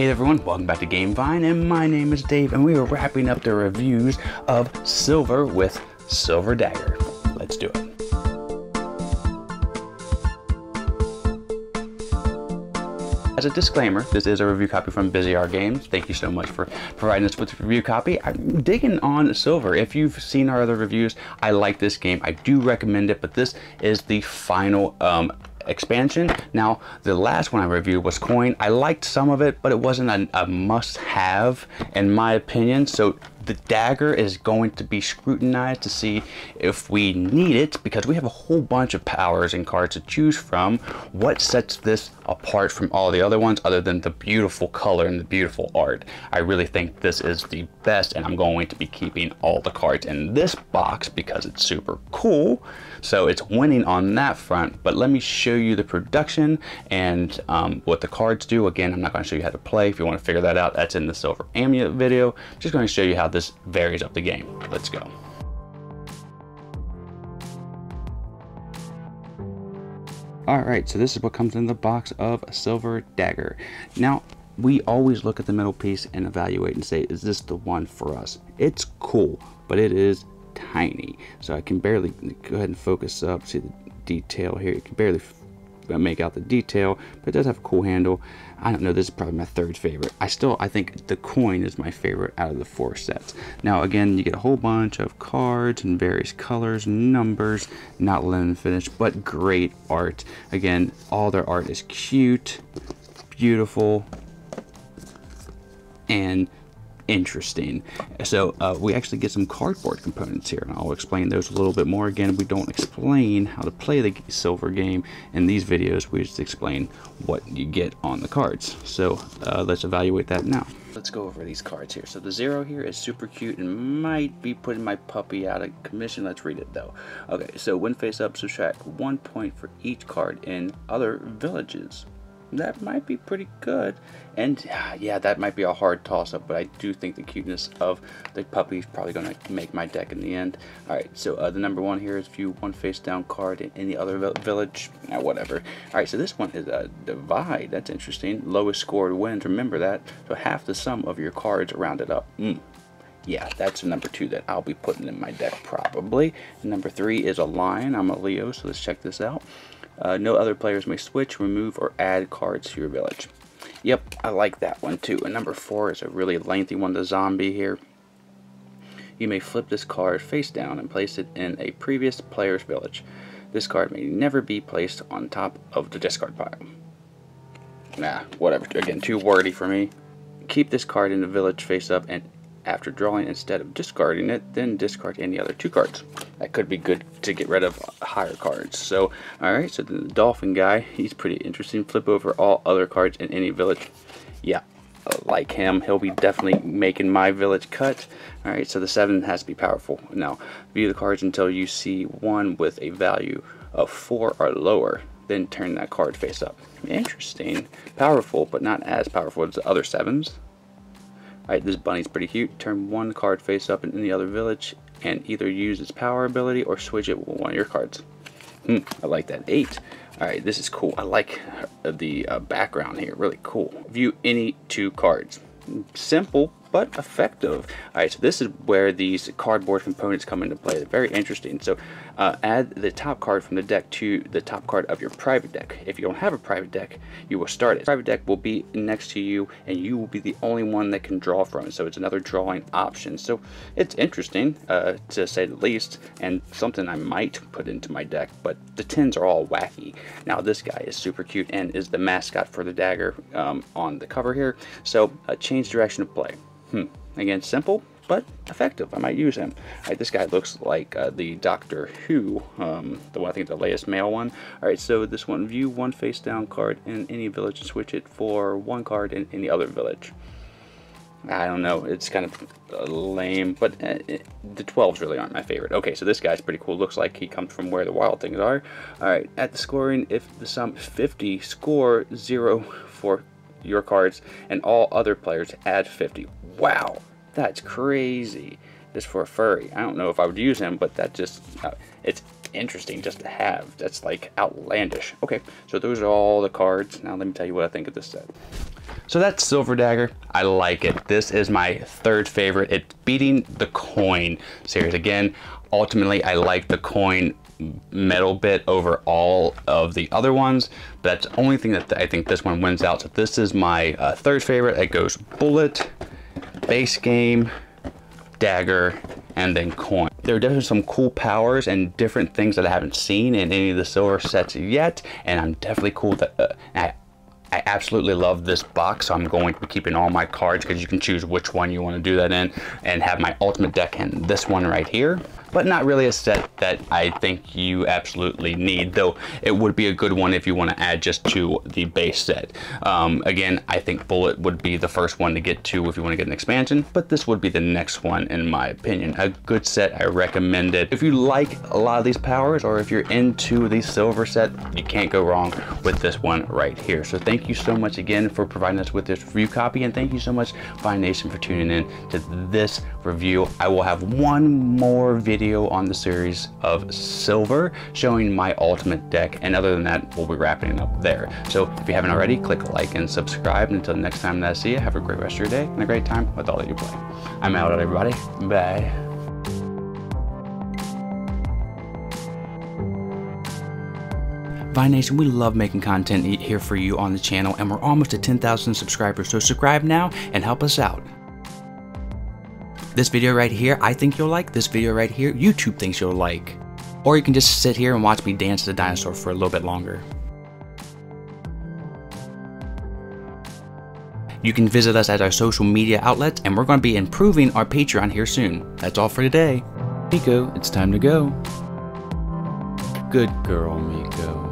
Hey everyone, welcome back to Gamevine, and my name is Dave, and we are wrapping up the reviews of Silver with Silver Dagger. Let's do it. As a disclaimer, this is a review copy from Bezier Games. Thank you so much for providing us with a review copy. I'm digging on Silver. If you've seen our other reviews, I like this game. I do recommend it, but this is the final um, expansion. Now, the last one I reviewed was Coin. I liked some of it, but it wasn't a, a must-have in my opinion. So the dagger is going to be scrutinized to see if we need it because we have a whole bunch of powers and cards to choose from. What sets this apart from all the other ones other than the beautiful color and the beautiful art? I really think this is the best and I'm going to be keeping all the cards in this box because it's super cool. So it's winning on that front, but let me show you the production and um, what the cards do. Again, I'm not going to show you how to play. If you want to figure that out, that's in the Silver Amulet video. I'm just going to show you how this varies up the game. Let's go. Alright, so this is what comes in the box of Silver Dagger. Now, we always look at the middle piece and evaluate and say, is this the one for us? It's cool, but it is tiny. So I can barely, go ahead and focus up, see the detail here. You can barely make out the detail, but it does have a cool handle. I don't know, this is probably my third favorite. I still, I think the coin is my favorite out of the four sets. Now, again, you get a whole bunch of cards in various colors, numbers, not linen finish, but great art. Again, all their art is cute, beautiful, and interesting. So uh, we actually get some cardboard components here, and I'll explain those a little bit more. Again, we don't explain how to play the silver game in these videos. We just explain what you get on the cards. So uh, let's evaluate that now. Let's go over these cards here. So the zero here is super cute and might be putting my puppy out of commission. Let's read it though. Okay, so when face up, subtract one point for each card in other villages that might be pretty good. And yeah, that might be a hard toss-up, but I do think the cuteness of the puppy is probably going to make my deck in the end. Alright, so uh, the number one here is view one face-down card in any other village. Eh, whatever. Alright, so this one is a divide. That's interesting. Lowest scored wins. Remember that. So half the sum of your cards rounded up. Mm yeah, that's number two that I'll be putting in my deck probably. number three is a lion. I'm a Leo, so let's check this out. Uh, no other players may switch, remove, or add cards to your village. Yep, I like that one too. And number four is a really lengthy one, the zombie here. You may flip this card face down and place it in a previous player's village. This card may never be placed on top of the discard pile. Nah, whatever. Again, too wordy for me. Keep this card in the village face up and after drawing instead of discarding it, then discard any other two cards that could be good to get rid of higher cards. So, alright, so the dolphin guy, he's pretty interesting. Flip over all other cards in any village. Yeah, like him, he'll be definitely making my village cut. Alright, so the 7 has to be powerful. Now, view the cards until you see one with a value of 4 or lower. Then turn that card face up. Interesting. Powerful, but not as powerful as the other 7s. Alright, this bunny's pretty cute. Turn one card face up in any other village and either use its power ability or switch it with one of your cards. Hmm, I like that. Eight. Alright, this is cool. I like the uh, background here. Really cool. View any two cards. Simple, but effective. Alright, so this is where these cardboard components come into play. They're very interesting. So uh, add the top card from the deck to the top card of your private deck. If you don't have a private deck, you will start it. Private deck will be next to you and you will be the only one that can draw from it. So it's another drawing option. So it's interesting uh, to say the least and something I might put into my deck, but the tins are all wacky. Now this guy is super cute and is the mascot for the dagger um, on the cover here. So uh, change direction of play. Hmm. Again, simple, but effective. I might use him. All right, this guy looks like uh, the Doctor Who, um, the one I think the latest male one. All right, so this one, view one face down card in any village and switch it for one card in any other village. I don't know, it's kind of uh, lame, but uh, it, the 12s really aren't my favorite. Okay, so this guy's pretty cool. Looks like he comes from where the wild things are. All right, at the scoring, if the sum 50, score 0 for your cards, and all other players add 50. Wow, that's crazy. Just for a furry. I don't know if I would use him, but that just, uh, it's interesting just to have. That's like outlandish. Okay, so those are all the cards. Now let me tell you what I think of this set. So that's Silver Dagger. I like it. This is my third favorite. It's beating the coin series. Again, ultimately, I like the coin metal bit over all of the other ones. But that's the only thing that I think this one wins out. So this is my uh, third favorite. It goes Bullet, Base Game, Dagger, and then Coin. There are definitely some cool powers and different things that I haven't seen in any of the silver sets yet. And I'm definitely cool that uh, I I absolutely love this box, so I'm going to be keeping all my cards because you can choose which one you want to do that in and have my ultimate deck in this one right here but not really a set that I think you absolutely need, though it would be a good one if you want to add just to the base set. Um, again, I think Bullet would be the first one to get to if you want to get an expansion, but this would be the next one in my opinion. A good set, I recommend it. If you like a lot of these powers or if you're into the silver set, you can't go wrong with this one right here. So thank you so much again for providing us with this review copy and thank you so much Vine Nation for tuning in to this review. I will have one more video video on the series of Silver showing my ultimate deck. And other than that, we'll be wrapping up there. So if you haven't already, click like and subscribe. And until the next time that I see you, have a great rest of your day and a great time with all that you play. I'm out, everybody. Bye. Vine Nation, we love making content here for you on the channel, and we're almost at 10,000 subscribers, so subscribe now and help us out. This video right here, I think you'll like. This video right here, YouTube thinks you'll like. Or you can just sit here and watch me dance the dinosaur for a little bit longer. You can visit us at our social media outlets, and we're going to be improving our Patreon here soon. That's all for today. Miko, it's time to go. Good girl, Miko.